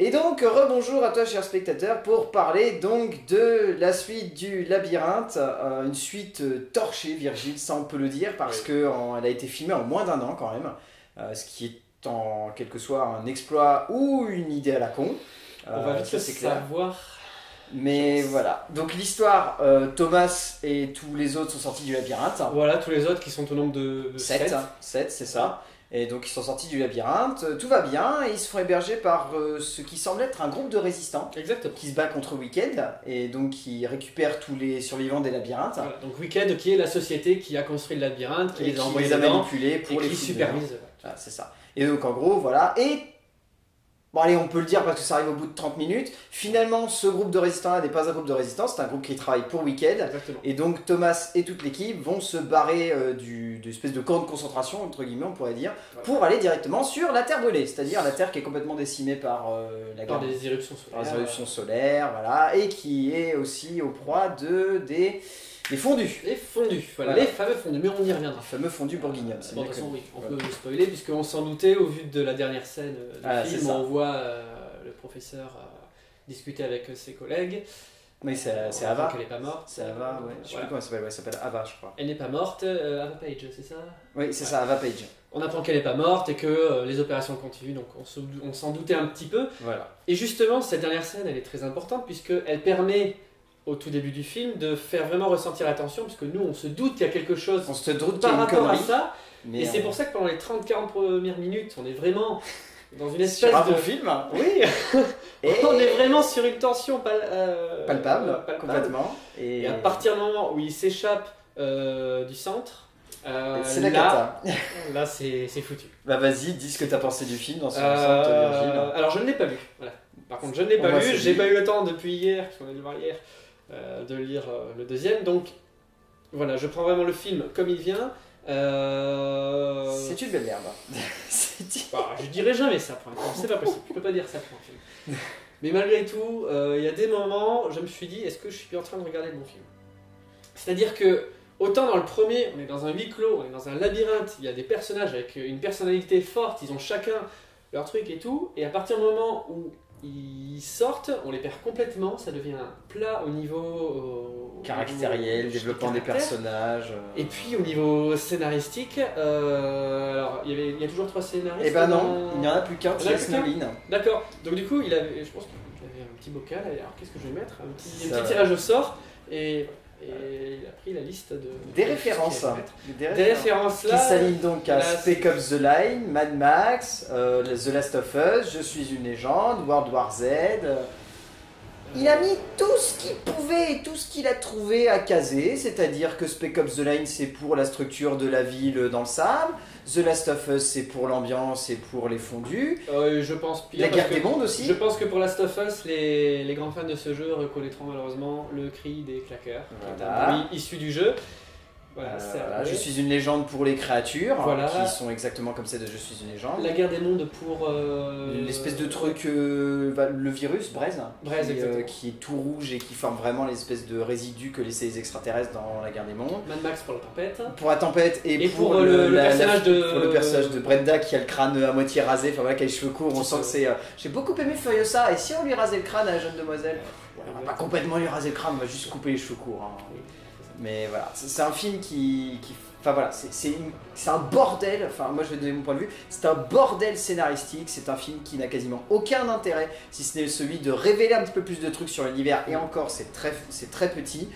Et donc, rebonjour à toi, cher spectateur, pour parler donc de la suite du labyrinthe. Euh, une suite euh, torchée, Virgile, ça on peut le dire, parce Oui. que en- elle a été filmée en moins d'un an quand même. euh, ce qui est en quelque soit un exploit ou une idée à la con. On va vite ça, c'est clair. savoir. Mais voilà. Donc l'histoire, Thomas et tous les autres sont sortis du labyrinthe. Voilà, tous les autres qui sont au nombre de, de 7, sept. c'est ça. Et donc ils sont sortis du labyrinthe, euh, tout va bien, et ils se font héberger par euh, ce qui semble être un groupe de résistants Exactement. qui se bat contre Wicked, et donc qui récupère tous les survivants des labyrinthes, Voilà, donc Wicked, qui est la société qui a construit le labyrinthe, qui et les a envoyés les a manipulés et pour les qui supervise. Voilà, c'est ça. Et donc en gros, voilà, et... Bon allez, on peut le dire parce que ça arrive au bout de 30 minutes. Finalement, ce groupe de résistants-là n'est pas un groupe de résistants, c'est un groupe qui travaille pour Wicked. Exactement. Et donc Thomas et toute l'équipe vont se barrer euh, du, de espèce de camp de concentration, entre guillemets, on pourrait dire, pour aller directement sur la Terre brûlée, c'est-à-dire la Terre qui est complètement décimée par euh, la Par guerre des éruptions par solaires. les éruptions solaires, voilà, et qui est aussi au proie de, des, des fondus, Les fondus, voilà, Voilà. les fameux fondus, mais on y reviendra. les fameux fondus bourguignons. c'est Bon, de toute façon, oui, on Voilà. peut spoiler, puisqu'on s'en doutait au vu de la dernière scène euh, du Ah, film, on voit euh, le professeur euh, discuter avec ses collègues. Oui, c'est Ava. qu'elle n'est pas morte. C'est Ava, ouais. Je sais plus comment elle s'appelle, ouais, elle s'appelle Ava, je crois. Elle n'est pas morte, euh, Ava Page, c'est ça? Oui, c'est ça, Ava Page. On apprend qu'elle n'est pas morte et que euh, les opérations continuent, donc on s'en doutait un petit peu. Voilà. Et justement, cette dernière scène, elle est très importante puisqu'elle permet, au tout début du film, de faire vraiment ressentir la tension, puisque nous, on se doute qu'il y a quelque chose On se doute qu'il y par rapport à ça. mais Et c'est pour ça que pendant les 30-40 premières minutes, on est vraiment dans une sur espèce un de... bon film, Oui, et on est vraiment sur une tension pal- euh, palpable, palpable. complètement. Et à partir du moment où il s'échappe euh, du centre, euh, C'est la là, cata. là c'est c'est foutu. Bah vas-y, dis ce que t'as pensé du film dans son ensemble, Virgile. alors je ne l'ai pas vu. Voilà. Par contre, je ne l'ai pas vu. J'ai pas eu le temps depuis hier, parce qu'on est le voir hier, de lire euh, le deuxième. Donc voilà, je prends vraiment le film comme il vient. Euh, C'est une belle merde. Bah, je dirais jamais ça pour un film. C'est pas possible. Je peux pas dire ça pour un film. Mais malgré tout, euh, il y a des moments, je me suis dit, est-ce que je suis en train de regarder le bon film? C'est-à-dire que autant dans le premier, on est dans un huis clos, on est dans un labyrinthe, il y a des personnages avec une personnalité forte, ils ont chacun leur truc et tout, et à partir du moment où ils sortent, on les perd complètement, ça devient plat au niveau euh, au Caractériel, niveau- développement des personnages. euh. Et puis au niveau scénaristique, euh, alors il y, avait, il y a toujours trois scénaristes. Eh ben non, dans- il n'y en a plus qu'un, T.S. D'accord. Donc du coup, il avait, je pense qu'il avait un petit bocal. Alors qu'est-ce que je vais mettre? Un petit, un petit tirage au sort. Et, et il a pris la liste de Des de- références. Des références Qui s'alignent donc à Spec Ops The Line, Mad Max, euh, The Last of Us, Je suis une légende, World War Z. euh. Il a mis tout ce qu'il pouvait et tout ce qu'il a trouvé à caser, c'est-à-dire que Spec Ops The Line c'est pour la structure de la ville dans le sable, The Last of Us c'est pour l'ambiance et pour les fondus, Euh, je pense pire. la guerre des mondes aussi. Je pense que pour Last of Us, les, les grands fans de ce jeu reconnaîtront malheureusement le cri des claqueurs, qui est Voilà. un bruit issu du jeu. Voilà, Euh, je suis une légende pour les créatures, Voilà. qui sont exactement comme celles de Je suis une légende. La guerre des mondes pour. euh, L'espèce de truc, euh, va- le virus, Braise, Braise, qui, qui est tout rouge et qui forme vraiment l'espèce de résidu que laissaient les extraterrestres dans la guerre des mondes. Mad Max pour la tempête. Pour la tempête et, Et pour, le- le la- la- personnage de- pour le personnage de Brenda qui a le crâne à moitié rasé, enfin voilà, qui a les cheveux courts, on sent se- que c'est. J'ai beaucoup aimé Furiosa, et si on lui rasait le crâne à la jeune demoiselle Ouais, On va pas complètement lui raser le crâne, on va juste couper les cheveux courts. hein. Oui. Mais voilà, c'est un film qui. Enfin voilà, c'est- un bordel, enfin moi je vais donner mon point de vue, c'est un bordel scénaristique, c'est un film qui n'a quasiment aucun intérêt, si ce n'est celui de révéler un petit peu plus de trucs sur l'univers, et encore c'est très, très petit,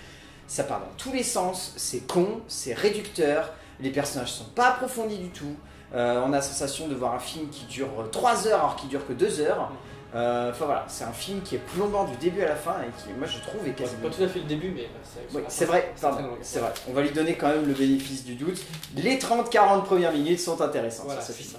ça part dans tous les sens, c'est con, c'est réducteur, les personnages sont pas approfondis du tout, Euh, on a la sensation de voir un film qui dure 3 heures alors qu'il dure que 2 heures, enfin voilà, c'est un film qui est plombant du début à la fin, et qui moi je trouve est Pas quasiment... tout à fait le début, mais euh, c'est Oui, c'est vrai, c'est vrai. On va lui donner quand même le bénéfice du doute. Les 30-40 premières minutes sont intéressantes Voilà, sur ce film.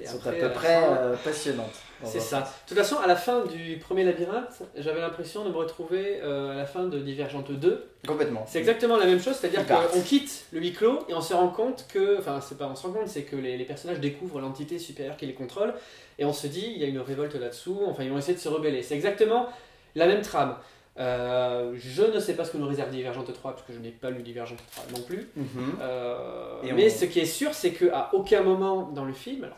Elles sont à peu la près euh, passionnantes. C'est ça. De toute façon, à la fin du premier labyrinthe, j'avais l'impression de me retrouver euh, à la fin de Divergente 2. Complètement. C'est exactement la même chose, c'est-à-dire qu'on quitte le huis clos et on se rend compte que. Enfin, c'est pas on se rend compte, c'est que les, les personnages découvrent l'entité supérieure qui les contrôle et on se dit, il y a une révolte là-dessous, enfin, ils vont essayer de se rebeller. C'est exactement la même trame. Euh, je ne sais pas ce que nous réserve Divergente 3 parce que je n'ai pas lu Divergente 3 non plus. Mhm. Euh, mais on- ce qui est sûr, c'est qu'à aucun moment dans le film, alors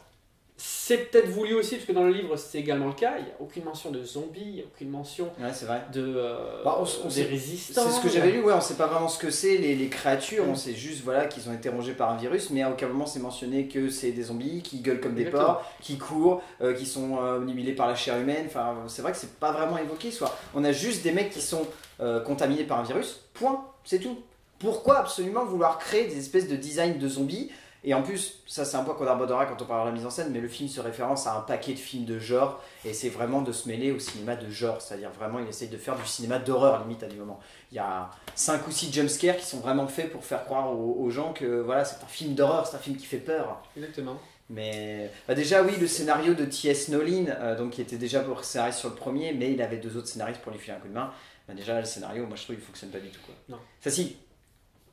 c'est peut-être voulu aussi, parce que dans le livre c'est également le cas, il n'y a aucune mention de zombies, il n'y a aucune mention Ouais, c'est vrai. de euh, Bah, on- on des sait- résistants. C'est ce que j'avais lu, ouais, on sait pas vraiment ce que c'est les, les créatures, Mm. on sait juste voilà qu'ils ont été rongés par un virus, mais à aucun moment c'est mentionné que c'est des zombies qui gueulent comme des porcs, qui courent, euh, qui sont euh, par la chair humaine. Enfin, c'est vrai que c'est pas vraiment évoqué. Soit on a juste des mecs qui sont euh, contaminés par un virus. Point, c'est tout. Pourquoi absolument vouloir créer des espèces de design de zombies et en plus, ça c'est un point qu'on abordera quand on parlera de la mise en scène, mais le film se référence à un paquet de films de genre, et c'est vraiment de se mêler au cinéma de genre, c'est-à-dire vraiment il essaye de faire du cinéma d'horreur limite à des moments. Il y a 5 ou 6 jumpscares qui sont vraiment faits pour faire croire aux, aux gens que voilà, c'est un film d'horreur, c'est un film qui fait peur. Exactement. Mais bah déjà oui, le scénario de T.S. Nolin, euh, donc qui était déjà pour scénariste sur le premier, mais il avait deux autres scénaristes pour lui filer un coup de main. Bah, déjà le scénario, moi je trouve il fonctionne pas du tout quoi. Non. Ça si,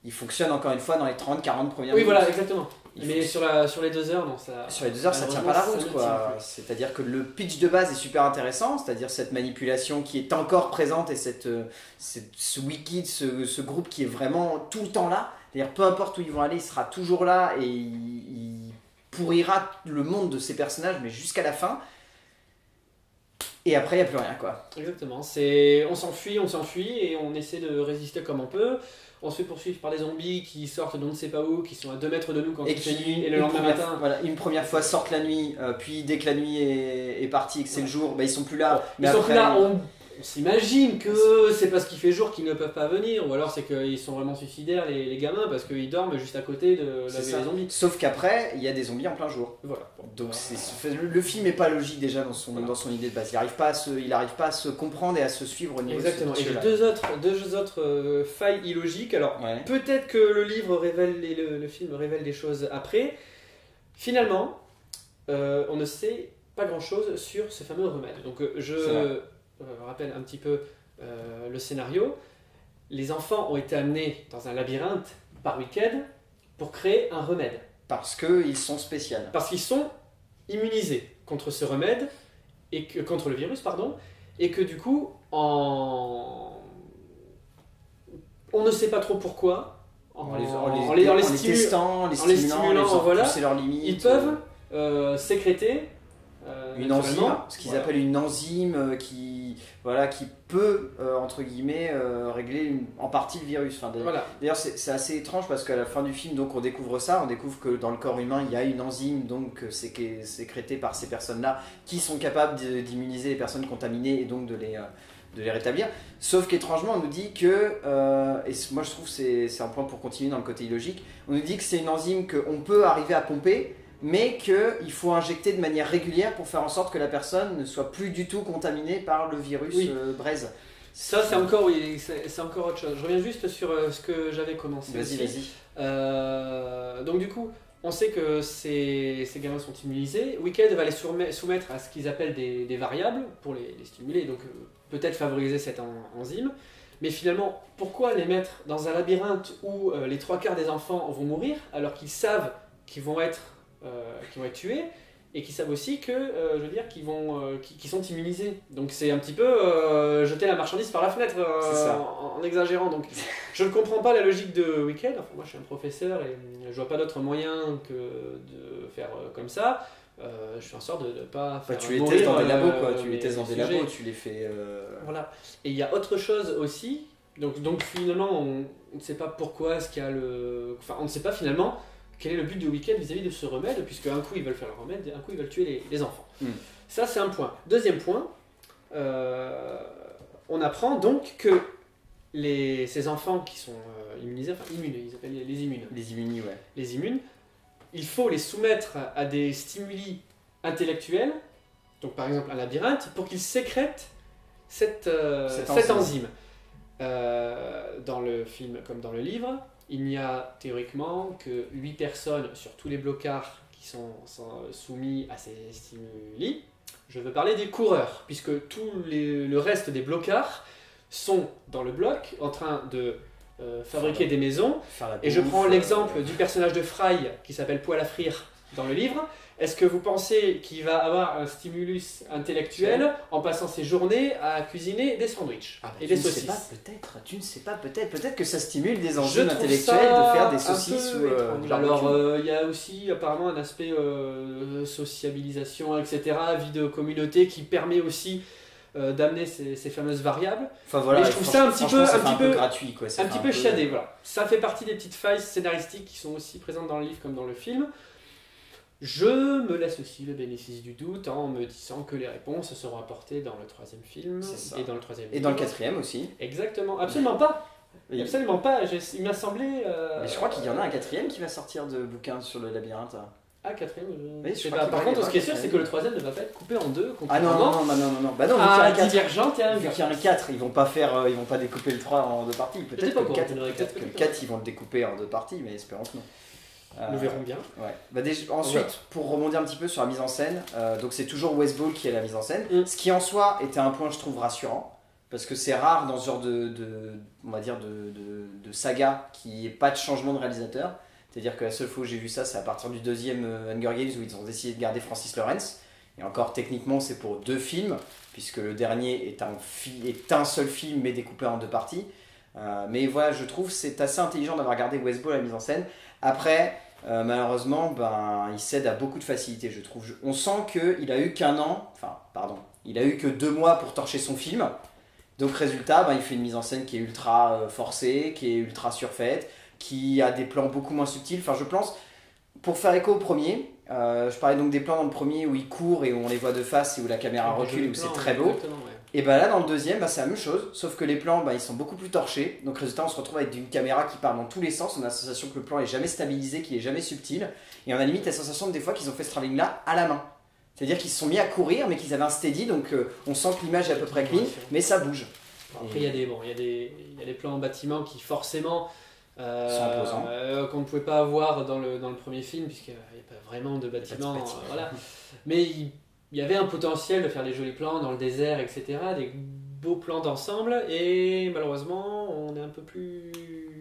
il fonctionne encore une fois dans les 30-40 premières Oui, minutes. voilà, exactement. Il Mais sur, la, sur les deux heures, non, ça. sur les deux heures, ça tient pas la route, quoi. C'est-à-dire que le pitch de base est super intéressant, c'est-à-dire cette manipulation qui est encore présente et cette, euh, cette- ce wiki, ce, ce groupe qui est vraiment tout le temps là. C'est-à-dire peu importe où ils vont aller, il sera toujours là et il, il pourrira le monde de ces personnages, mais jusqu'à la fin. Et après, il n'y a plus rien, quoi. Exactement. C'est, on s'enfuit, on s'enfuit et on essaie de résister comme on peut. On se fait poursuivre par des zombies qui sortent d'on ne sait pas où, qui sont à 2 mètres de nous quand Et qui, nuit, et le lendemain première, matin. voilà, une première fois sortent la nuit, euh, puis dès que la nuit est, est partie et que c'est le jour, bah, ils sont plus là. Ils sont plus là, on, on s'imagine que c'est parce qu'il fait jour qu'ils ne peuvent pas venir, ou alors c'est qu'ils sont vraiment suicidaires, les, les gamins, parce qu'ils dorment juste à côté de la des zombies. Sauf qu'après, il y a des zombies en plein jour. Voilà. Donc c'est, le, le film est pas logique déjà dans son, Voilà. dans son idée de base. Il arrive pas à se, il arrive pas à se comprendre et à se suivre au niveau Exactement. de Et ce j'ai là deux autres, deux autres euh, failles illogiques. Alors, Ouais. Peut-être que le livre révèle et le, le film révèle des choses après. Finalement, euh, on ne sait pas grand-chose sur ce fameux remède. Donc euh, je rappelle un petit peu euh, le scénario. Les enfants ont été amenés dans un labyrinthe par week-end pour créer un remède. Parce qu'ils sont spéciaux. Parce qu'ils sont immunisés contre ce remède, et que, contre le virus, pardon, et que du coup, en... on ne sait pas trop pourquoi, en, En les, en en les, testant, stimulant, voilà, leurs limites. ils peuvent euh, sécréter euh, une enzyme, ce qu'ils appellent une enzyme euh, qui, voilà, qui peut euh, entre guillemets euh, régler une- en partie le virus. Enfin, d'ailleurs, Voilà. C'est assez étrange parce qu'à la fin du film, donc on découvre ça, on découvre que dans le corps humain, il y a une enzyme donc euh, sécrétée par ces personnes-là qui sont capables d'immuniser les personnes contaminées et donc de les, euh, de les rétablir. Sauf qu'étrangement, on nous dit que, euh, et moi je trouve c'est un point pour continuer dans le côté illogique, on nous dit que c'est une enzyme qu'on peut arriver à pomper, mais qu'il faut injecter de manière régulière pour faire en sorte que la personne ne soit plus du tout contaminée par le virus Oui. euh, braise. Ça, c'est encore, oui, c'est encore autre chose. Je reviens juste sur euh, ce que j'avais commencé. Vas-y, vas-y. Euh, donc du coup, on sait que ces, ces gamins sont immunisés. Wicked va les soumettre à ce qu'ils appellent des, des variables pour les, les stimuler, donc peut-être favoriser cette en- enzyme. Mais finalement, pourquoi les mettre dans un labyrinthe où les trois quarts des enfants vont mourir alors qu'ils savent qu'ils vont être, euh, qu'ils vont être tués et qu'ils savent aussi que, euh, je veux dire, qu'ils vont, euh, sont immunisés. Donc c'est un petit peu euh, jeter la marchandise par la fenêtre en, en exagérant. Donc je ne comprends pas la logique de Wicked. Enfin, moi, je suis un professeur et je vois pas d'autre moyen que de faire comme ça. Je fais en sorte de ne pas Bah, faire tu mourir, dans des labos, quoi. Tu les testes dans des labos, tu les fais. Voilà. Et il y a autre chose aussi. Donc, donc finalement, on on ne sait pas pourquoi est-ce qu'il y a le. Enfin, on ne sait pas finalement quel est le but de Weekend vis-à-vis de ce remède, puisque un coup ils veulent faire le remède, et un coup ils veulent tuer les, les enfants. Hmm. Ça, c'est un point. Deuxième point, euh, on apprend donc que les, ces enfants qui sont euh, immunisés, enfin immunes, ils appellent les immunes, Les immunis, ouais. les immunes, il faut les soumettre à des stimuli intellectuels, donc par exemple un labyrinthe, pour qu'ils sécrètent cette, euh, Cette cette enzyme. enzyme. Dans le film comme dans le livre, il n'y a théoriquement que 8 personnes sur tous les blocards qui sont, sont soumis à ces stimuli. Je veux parler des coureurs, puisque tout les- le reste des blocards sont dans le bloc en train de euh, fabriquer des maisons. et je prends euh, l'exemple du personnage de Fry qui s'appelle Poil à frire dans le livre. Est-ce que vous pensez qu'il va avoir un stimulus intellectuel en passant ses journées à cuisiner des sandwichs Ah bah, et des ne sais saucisses pas, peut-être. Tu ne sais pas, peut-être. Peut-être que ça stimule des Je enjeux intellectuels de faire des saucisses peu ou euh. Alors, euh, il y a aussi apparemment un aspect euh, sociabilisation, etc., vie de communauté qui permet aussi euh, d'amener ces, ces fameuses variables. Enfin voilà, mais je trouve ça un petit peu- un petit peu- gratuit quoi. ça un petit peu chiadé, voilà. Ça fait partie des petites failles scénaristiques qui sont aussi présentes dans le livre comme dans le film. Je me laisse aussi le bénéfice du doute en me disant que les réponses seront apportées dans le troisième film et dans le troisième Et dans le quatrième aussi. Exactement, absolument pas. Oui. Absolument pas. Il m'a semblé. euh, Mais je crois qu'il y en a un quatrième qui va sortir de bouquin sur le labyrinthe. Ah, quatrième. je- Oui, je Par contre, ce qui est sûr, c'est que le troisième ne va pas être coupé en deux. Ah non, non, non, non, non. Bah non, vu qu'il y a un 4, Divergente vu qu'il y a un 4, ils vont pas faire, euh, ils vont pas découper le 3 en deux parties. Peut-être pas que, le au 4, courant qu'il y en aurait peut-être quatre, que le peut-être 4, ils vont le découper en deux parties, mais espérons que non. Euh, Nous verrons bien. Ouais. Bah, déjà- ensuite, pour rebondir un petit peu sur la mise en scène, euh, donc c'est toujours West Ball qui est la mise en scène, Mm. ce qui en soi était un point, je trouve, rassurant, parce que c'est rare dans ce genre de, de- on va dire, de, de, de saga qu'il n'y ait pas de changement de réalisateur. C'est-à-dire que la seule fois où j'ai vu ça, c'est à partir du deuxième euh, Hunger Games où ils ont décidé de garder Francis Lawrence. Et encore, techniquement, c'est pour deux films, puisque le dernier est un, fi- est un seul film, mais découpé en deux parties. Euh, mais voilà, je trouve c'est assez intelligent d'avoir gardé West Ball à la mise en scène. Après, euh, malheureusement, ben, il cède à beaucoup de facilité, je trouve. On sent qu'il a eu qu'un an, enfin, pardon, il a eu que deux mois pour torcher son film. Donc, résultat, ben, il fait une mise en scène qui est ultra euh, forcée, qui est ultra surfaite, qui a des plans beaucoup moins subtils. Enfin, je pense, pour faire écho au premier, euh, je parlais donc des plans dans le premier où il court et où on les voit de face et où la caméra recule, où c'est très beau. exactement, ouais. Et bah là dans le deuxième bah, c'est la même chose, sauf que les plans bah, ils sont beaucoup plus torchés. Donc résultat on se retrouve avec une caméra qui part dans tous les sens, on a la sensation que le plan est jamais stabilisé, qu'il est jamais subtil. Et on a limite la sensation des fois qu'ils ont fait ce travelling là à la main. C'est-à-dire qu'ils se sont mis à courir mais qu'ils avaient un steady donc euh, on sent que l'image est à peu près clean mais ça bouge. Après, il y, a des, bon, il, y a des, il y a des plans en bâtiment qui forcément euh, euh, qu'on ne pouvait pas avoir dans le, dans le premier film, puisqu'il n'y a pas vraiment de bâtiment. Pas de bâtiment. euh, voilà. Mais il, il y avait un potentiel de faire des jolis plans dans le désert, etc. Des beaux plans d'ensemble, et malheureusement, on est un peu plus.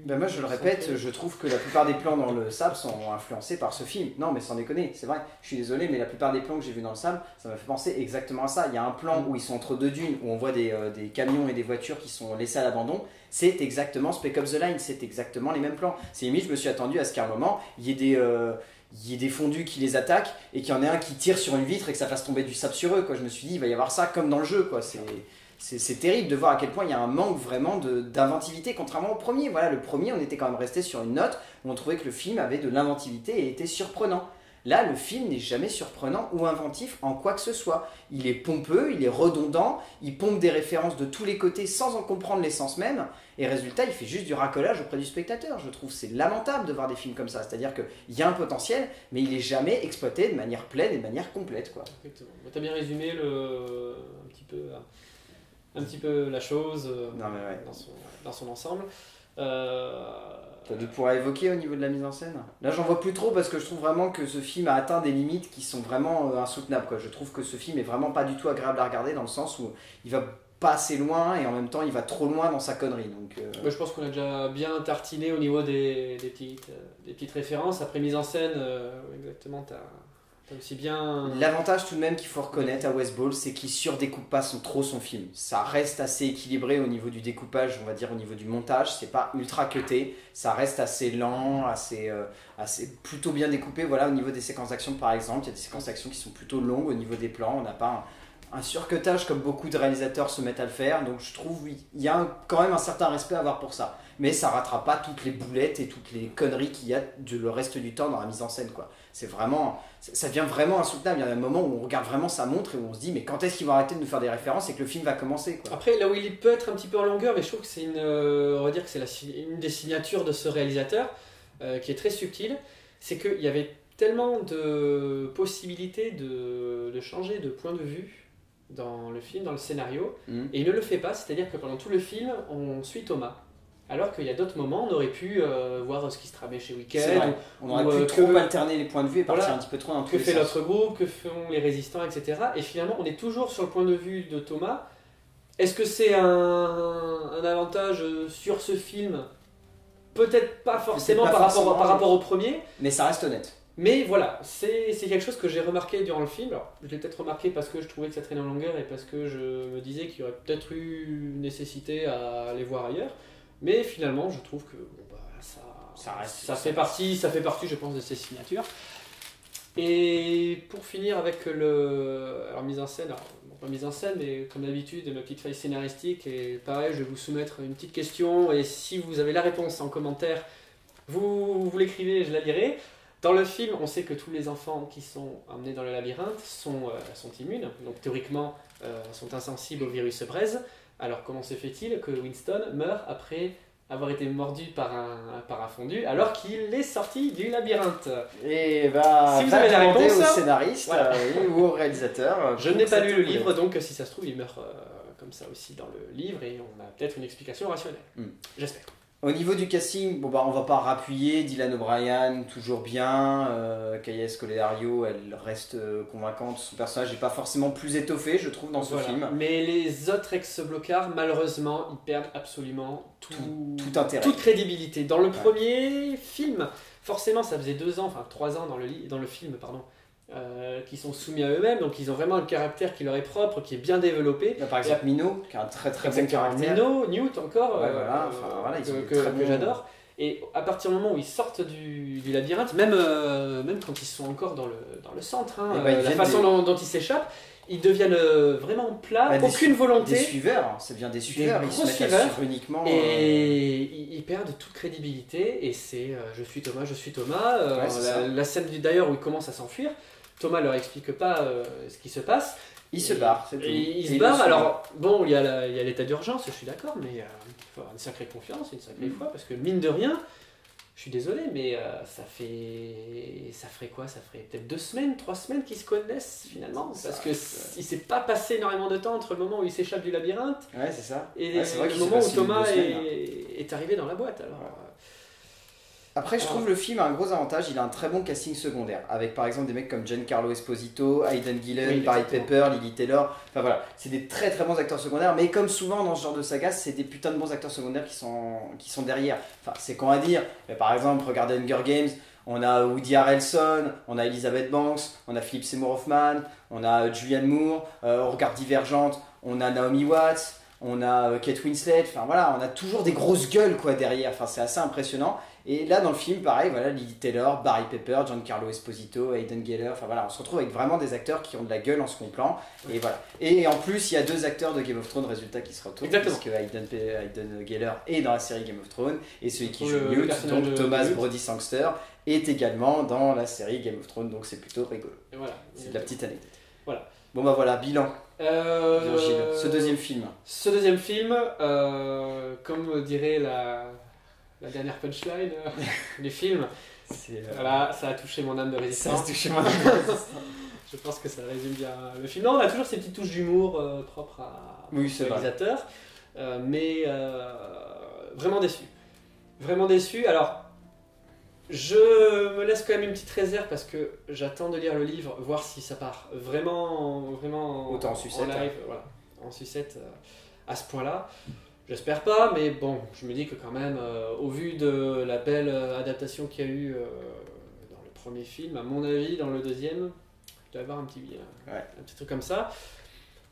Ben moi je le répète, je trouve que la plupart des plans dans le sable sont influencés par ce film. Non mais sans déconner, c'est vrai, je suis désolé mais la plupart des plans que j'ai vus dans le sable, ça m'a fait penser exactement à ça. Il y a un plan où ils sont entre deux dunes, où on voit des, euh, des camions et des voitures qui sont laissés à l'abandon. C'est exactement Spec Up the Line, c'est exactement les mêmes plans. C'est limite, je me suis attendu à ce qu'à un moment, il y ait des... euh, il y ait des fondus qui les attaquent et qu'il y en ait un qui tire sur une vitre et que ça fasse tomber du sable sur eux. Quoi. Je me suis dit, il va y avoir ça comme dans le jeu. Quoi. C'est, terrible de voir à quel point il y a un manque vraiment d'inventivité, contrairement au premier. Voilà, le premier, on était quand même resté sur une note où on trouvait que le film avait de l'inventivité et était surprenant. Là, le film n'est jamais surprenant ou inventif en quoi que ce soit. Il est pompeux, il est redondant, il pompe des références de tous les côtés sans en comprendre l'essence même, et résultat, il fait juste du racolage auprès du spectateur. Je trouve c'est lamentable de voir des films comme ça. C'est-à-dire qu'il y a un potentiel, mais il est jamais exploité de manière pleine et de manière complète. Quoi. Exactement. Tu as bien résumé le, un, petit peu, un petit peu la chose euh, Non, mais ouais. dans, son, dans son ensemble. Euh, T'as d'autres points à évoquer au niveau de la mise en scène? Là, j'en vois plus trop parce que je trouve vraiment que ce film a atteint des limites qui sont vraiment euh, insoutenables. Je trouve que ce film est vraiment pas du tout agréable à regarder dans le sens où il va pas assez loin et en même temps il va trop loin dans sa connerie. Donc, euh, je pense qu'on a déjà bien tartiné au niveau des, des petites, euh, des petites références. Après mise en scène, euh, exactement, tu as, aussi bien. L'avantage tout de même qu'il faut reconnaître à West Ball, c'est qu'il surdécoupe pas son, trop son film. Ça reste assez équilibré au niveau du découpage, on va dire au niveau du montage. C'est pas ultra cuté, ça reste assez lent, assez, euh, assez plutôt bien découpé. Voilà, au niveau des séquences d'action par exemple, il y a des séquences d'action qui sont plutôt longues au niveau des plans. On n'a pas un, surcutage comme beaucoup de réalisateurs se mettent à le faire. Donc je trouve oui, il y a quand même un certain respect à avoir pour ça. Mais ça rattrape pas toutes les boulettes et toutes les conneries qu'il y a du- le reste du temps dans la mise en scène. quoi. C'est vraiment ça devient vraiment insoutenable. Il y a un moment où on regarde vraiment sa montre et où on se dit, mais quand est-ce qu'ils vont arrêter de nous faire des références et que le film va commencer quoi? Après, là où il peut être un petit peu en longueur, mais je trouve que c'est une, euh, on va dire que c'est la une des signatures de ce réalisateur euh, qui est très subtile, c'est qu'il y avait tellement de possibilités de, de changer de point de vue dans le film, dans le scénario, Mhm. et il ne le fait pas, c'est-à-dire que pendant tout le film, on suit Thomas. Alors qu'il y a d'autres moments, on aurait pu euh, voir ce qui se tramait chez Weekend. On aurait ou, pu euh, trop que- alterner les points de vue et partir Voilà. un petit peu trop dans tous que les fait notre groupe, que font les résistants, etc. Et finalement, on est toujours sur le point de vue de Thomas. Est-ce que c'est un, un avantage euh, sur ce film? Peut-être pas forcément, pas par, forcément, rapport, par rapport au premier, Mais ça reste honnête. Mais voilà, c'est quelque chose que j'ai remarqué durant le film. Alors, je l'ai peut-être remarqué parce que je trouvais que ça traînait en longueur et parce que je me disais qu'il y aurait peut-être eu nécessité à aller voir ailleurs. Mais finalement, je trouve que bon, bah, ça, Ça reste- ça ça fait partie, ça fait partie, je pense, de ses signatures. Et pour finir avec le, alors mise en scène, alors, bon, pas mise en scène, mais comme d'habitude, ma petite feuille scénaristique. Et pareil, je vais vous soumettre une petite question et si vous avez la réponse en commentaire, vous, vous l'écrivez, et je la lirai. Dans le film, on sait que tous les enfants qui sont emmenés dans le labyrinthe sont, euh, sont immunes, donc théoriquement euh, sont insensibles au virus braise. Alors comment se fait-il que Winston meurt après avoir été mordu par un, par un fondu alors qu'il est sorti du labyrinthe? Et bah, Si vous avez la réponse, au scénariste voilà. euh, ou au réalisateur. euh, Je n'ai pas lu le problème. livre, donc si ça se trouve, il meurt euh, comme ça aussi dans le livre et on a peut-être une explication rationnelle. Hmm. J'espère. Au niveau du casting, bon bah on va pas rappuyer. Dylan O'Brien, toujours bien. Euh, Kaya elle reste euh, convaincante. Son personnage n'est pas forcément plus étoffé, je trouve, dans ce Voilà. film. Mais les autres ex-blocards, malheureusement, ils perdent absolument tout, Tout intérêt. toute crédibilité. Dans le premier film, forcément, ça faisait deux ans, enfin trois ans dans le, dans le film, pardon, euh, qui sont soumis à eux-mêmes, donc ils ont vraiment un caractère qui leur est propre, qui est bien développé. Là, par exemple, Mino, qui a un très très bon caractère. Mino, Newt encore, Ouais, euh, voilà, enfin, voilà, ils que, ont des que- j'adore. Et à partir du moment où ils sortent du, du labyrinthe, même, euh, même quand ils sont encore dans le, dans le centre, hein, Eh ben, euh, la façon des- dont, dont ils s'échappent, ils deviennent euh, vraiment plats, Bah, des aucune Des volonté, suiveurs, c'est bien des suiveurs. Ils se suiveurs. uniquement. et ils, ils perdent toute crédibilité. Et c'est je suis Thomas, je suis Thomas. Ouais, la, la scène du- d'ailleurs où ils commencent à s'enfuir, Thomas leur explique pas euh, ce qui se passe. Ils se barrent, c'est tout. Et se suivent. Alors, bon, il y a il l'état d'urgence, je suis d'accord, mais euh, il faut avoir une sacrée confiance, une sacrée Mm. foi, parce que mine de rien, je suis désolé, mais euh, ça fait. Ça ferait quoi? Ça ferait peut-être deux semaines, trois semaines qu'ils se connaissent finalement. Ça, Parce que il s'est pas passé énormément de temps entre le moment où il s'échappe du labyrinthe Ouais, c'est ça. et Ouais, le moment où Thomas hein. est, est arrivé dans la boîte. Alors, Ouais. Après, je trouve le film a un gros avantage. Il a un très bon casting secondaire. Avec par exemple des mecs comme Giancarlo Esposito, Aidan Gillen, Oui, Barry. Pepper, Lily Taylor. Enfin voilà, c'est des très très bons acteurs secondaires. Mais comme souvent dans ce genre de saga, c'est des putains de bons acteurs secondaires qui sont, qui sont derrière. Enfin, c'est con à dire. Mais par exemple, regardez Hunger Games. On a Woody Harrelson, on a Elizabeth Banks, on a Philip Seymour Hoffman, on a Julianne Moore. euh, on regarde Divergente, on a Naomi Watts, on a euh, Kate Winslet. Enfin voilà, on a toujours des grosses gueules quoi derrière. Enfin, c'est assez impressionnant. Et là, dans le film, pareil, voilà, Lily Taylor, Barry Pepper, Giancarlo Esposito, Aidan Geller, enfin voilà, on se retrouve avec vraiment des acteurs qui ont de la gueule en second plan. Et voilà. Et en plus, il y a deux acteurs de Game of Thrones, résultat, qui se retrouvent. Exactement. Aidan, Pe- Aidan Geller est dans la série Game of Thrones, et celui qui joue Newt, personnage donc de Thomas. Brody Sangster, est également dans la série Game of Thrones, donc c'est plutôt rigolo. et voilà. C'est de la petite anecdote. Voilà. Bon bah voilà, bilan, Euh. Ce deuxième film. Ce deuxième film, euh, comme dirait la, la dernière punchline du film, euh, voilà, ça a touché mon âme de Ça résistance. Je pense que ça résume bien le film. Non, on a toujours ces petites touches d'humour euh, propres à Oui, au réalisateur, mais vraiment déçu. Vraiment déçu. Alors, je me laisse quand même une petite réserve parce que j'attends de lire le livre, voir si ça part vraiment, vraiment Autant en sucette, live, voilà, en sucette euh, à ce point-là. J'espère pas, mais bon, je me dis que quand même, euh, au vu de la belle euh, adaptation qu'il y a eu euh, dans le premier film, à mon avis, dans le deuxième, il doit y avoir un petit, Ouais. un petit truc comme ça.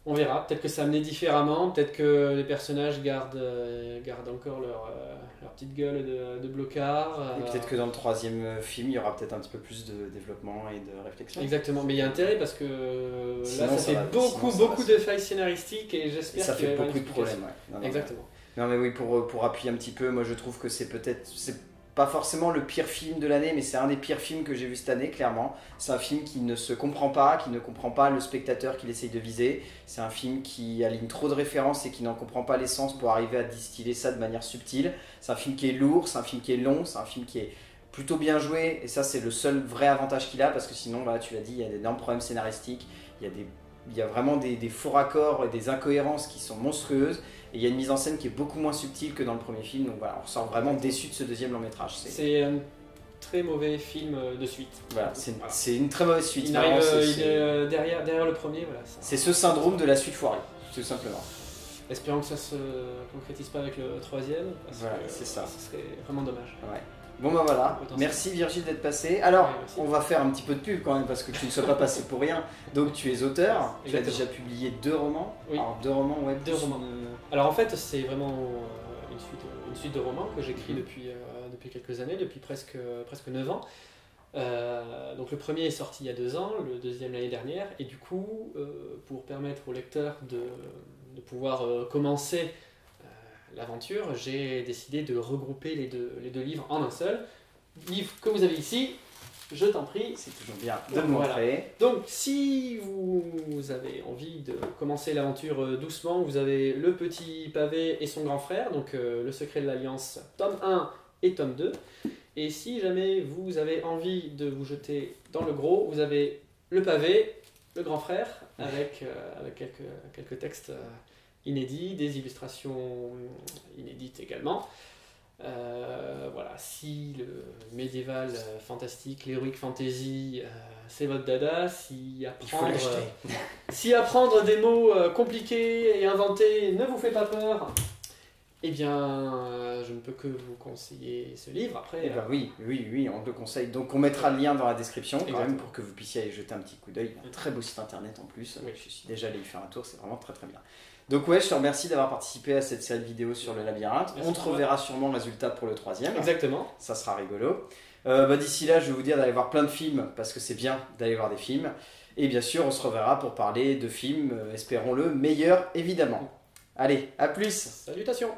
On verra. Peut-être que ça amené différemment. Peut-être que les personnages gardent, euh, gardent encore leur, euh, leur petite gueule de, de blocard. Et euh, peut-être que dans le troisième film, il y aura peut-être un petit peu plus de développement et de réflexion. Exactement. Mais il y a intérêt parce que Sinon, là, ça, ça fait va- beaucoup, sinon, ça beaucoup de failles scénaristiques et Et j'espère ça qu'il y fait beaucoup de problèmes, ouais. Non, non, Exactement. Non mais oui, pour, pour appuyer un petit peu, moi je trouve que c'est peut-être, pas forcément le pire film de l'année, mais c'est un des pires films que j'ai vu cette année, clairement. C'est un film qui ne se comprend pas, qui ne comprend pas le spectateur qu'il essaye de viser. C'est un film qui aligne trop de références et qui n'en comprend pas l'essence pour arriver à distiller ça de manière subtile. C'est un film qui est lourd, c'est un film qui est long, c'est un film qui est plutôt bien joué, et ça c'est le seul vrai avantage qu'il a, parce que sinon, tu l'as dit, il y a d'énormes problèmes scénaristiques, il y a des il y a vraiment des, des faux raccords et des incohérences qui sont monstrueuses. Et il y a une mise en scène qui est beaucoup moins subtile que dans le premier film. Donc voilà, on ressort vraiment déçu de ce deuxième long métrage. C'est un très mauvais film euh, de suite. voilà, c'est une, Voilà. c'est une très mauvaise suite. Il arrive, euh, il est euh, derrière, derrière le premier. Voilà, ça- C'est ce syndrome de la suite foirée, tout simplement. Espérons que ça se concrétise pas avec le troisième. Parce Voilà, que c'est ça. Ce serait vraiment dommage. Ouais. Bon bah voilà, merci Virgile d'être passé. Alors, Ouais, on va faire un petit peu de pub quand même parce que tu ne sois pas passé pour rien. Donc tu es auteur, tu as déjà publié deux romans. Oui. Alors deux romans, ouais. Deux romans. une- Alors en fait, c'est vraiment euh, une suite, une suite de romans que j'écris depuis, euh, depuis quelques années, depuis presque, presque 9 ans. Euh, donc le premier est sorti il y a deux ans, le deuxième l'année dernière, et du coup, euh, pour permettre au lecteur de, de pouvoir commencer l'aventure, j'ai décidé de regrouper les deux, les deux livres en un seul. Livre que vous avez ici, je t'en prie, C'est toujours bien de Voilà. montrer. donc, si vous avez envie de commencer l'aventure euh, doucement, vous avez Le Petit Pavé et son grand frère, donc euh, Le Secret de l'Alliance, tome 1 et tome 2. Et si jamais vous avez envie de vous jeter dans le gros, vous avez Le Pavé, Le Grand Frère, avec, euh, avec quelques, quelques textes euh, inédits, des illustrations euh, inédites également. Euh, voilà, si le médiéval euh, fantastique, l'heroic fantasy, euh, c'est votre dada, si apprendre, l'acheter. euh, si apprendre des mots euh, compliqués et inventés ne vous fait pas peur, eh bien, euh, je ne peux que vous conseiller ce livre. Après, Eh ben oui, oui, oui, on le conseille. Donc on mettra le lien dans la description quand même pour que vous puissiez aller jeter un petit coup d'œil. Il y a un très beau site internet en plus. Oui. Je suis déjà allé y faire un tour, c'est vraiment très très bien. Donc ouais, je te remercie d'avoir participé à cette série de vidéos sur le labyrinthe. Merci on te reverra sûrement le résultat pour le troisième. exactement. Ça sera rigolo. Euh, bah, D'ici là, je vais vous dire d'aller voir plein de films parce que c'est bien d'aller voir des films. Et bien sûr, on se reverra pour parler de films, euh, espérons-le, meilleurs évidemment. Allez, à plus Salutations